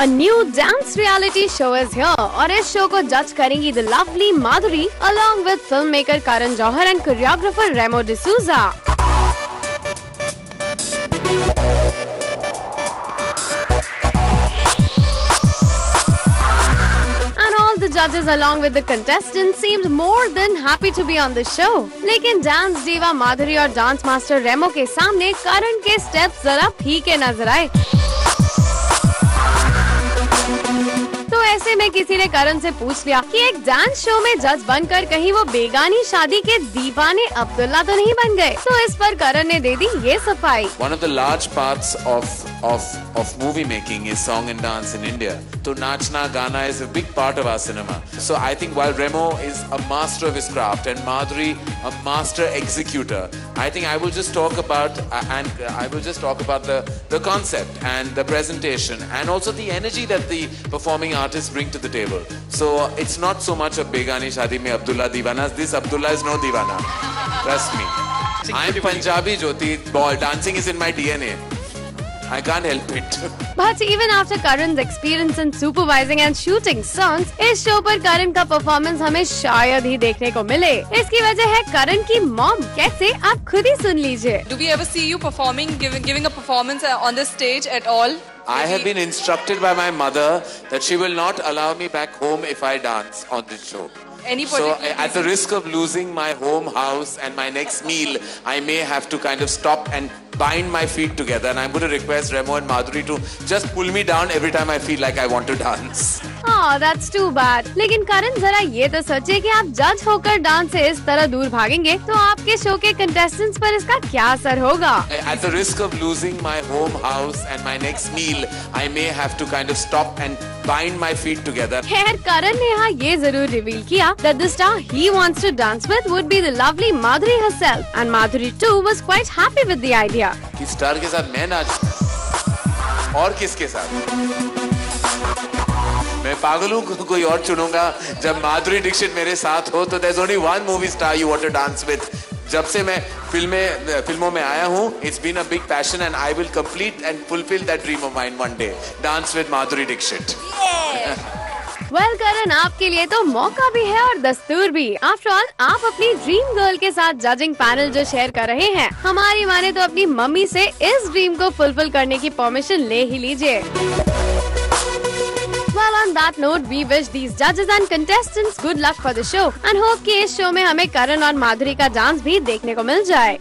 A new dance reality show is here और इस show को जज करेंगी the lovely Madhuri along with filmmaker Karan Johar and choreographer Remo D'Souza. Judges along with the contestants seemed more than happy to be on the show. लेकिन dance diva Madhuri और dance master रेमो के सामने करण के steps जरा फीके नज़र आए ऐसे में किसी ने करण से पूछ लिया कि एक डांस शो में जज बनकर कहीं वो बेगानी शादी के दीवाने अब्दुल्ला तो नहीं बन गए? तो इस पर करण ने दे दी ये सफ़ाई। One of the large part of of of movie making is song and dance in India. So Nachna Gana is a big part of our cinema. So I think while Remo is a master of his craft and Madhuri a master executor, I think I will just talk about uh, and uh, I will just talk about the the concept and the presentation and also the energy that the performing artists bring to the table. So it's not so much a Begani Shadi mein Abdullah Divana. This Abdullah is no Divana. Trust me. I'm Punjabi Jyoti. Ball dancing is in my DNA. I can't help it. But even after Karan's experience in supervising and shooting songs, इस show पर करण का performance हमें शायद ही देखने को मिले इसकी वजह है करण की मॉम कैसे आप खुद ही सुन लीजिए Do we ever see you performing, giving, giving a performance uh, on the stage at all? I have been instructed by my mother that she will not allow me back home if I dance on this show. Any So, uh, at the risk of losing my home house and my next meal, I may have to kind of stop and bind my feet together. And I'm going to request Remo and Madhuri to just pull me down every time I feel like I want to dance. That's too bad लेकिन करण जरा ये तो सोचे कि आप जज होकर dance से इस तरह दूर भागेंगे तो आपके शो के कंटेस्टेंट्स पर इसका क्या असर होगा at the risk of losing my home house and my next meal I may have stop and bind my feet together खैर करण ने यहाँ ये ज़रूर रिवील किया that the star he wants to dance with would be the lovely Madhuri herself and Madhuri too was quite happy with the idea star के साथ मैं नाच और किसके साथ मैं पागल हूँ कोई और चुनूँगा। जब माधुरी दीक्षित मेरे साथ हो तो there only one movie star you want to dance with जब से मैं फ़िल्में फ़िल्मों में आया हूँ it's been a big passion and I will complete and fulfil that dream of mind one day dance with Madhuri Dixit. Well well, Karan आपके लिए तो मौका भी है और दस्तूर भी। आफ्टर ऑल आप अपनी ड्रीम गर्ल के साथ जजिंग पैनल जो शेयर कर रहे हैं हमारी माने तो अपनी मम्मी से इस ड्रीम को फुलफिल करने की परमिशन ले ही लीजिए। Well, on that note, we wish these judges and contestants good luck for the show and hope कि इस शो में हमें करण और माधुरी का डांस भी देखने को मिल जाए